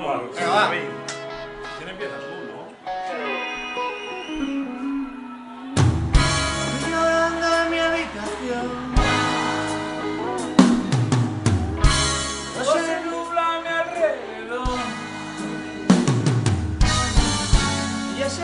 vamos. Venga, va. ¿Quién empieza? Tú, ¿no? Llorando en mi habitación. Se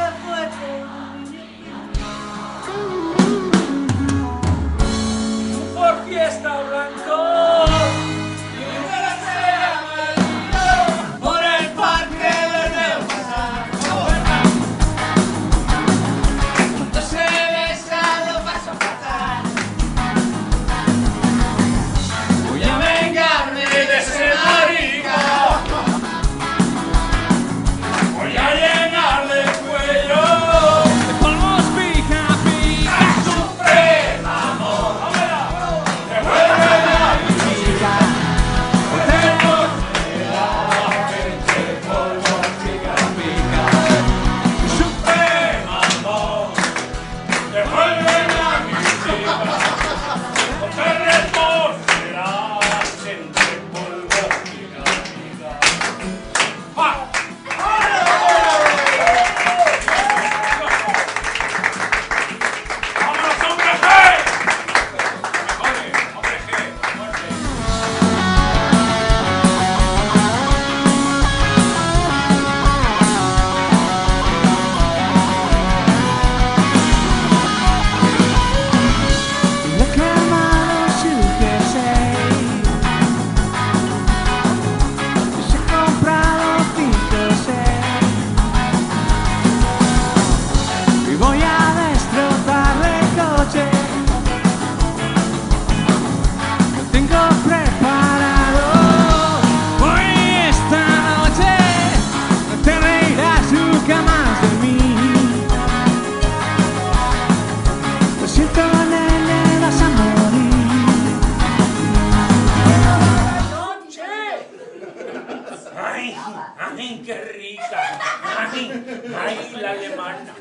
¡Ay! ¡Ay, qué rica! ¡Ay! ¡Ay, la alemana!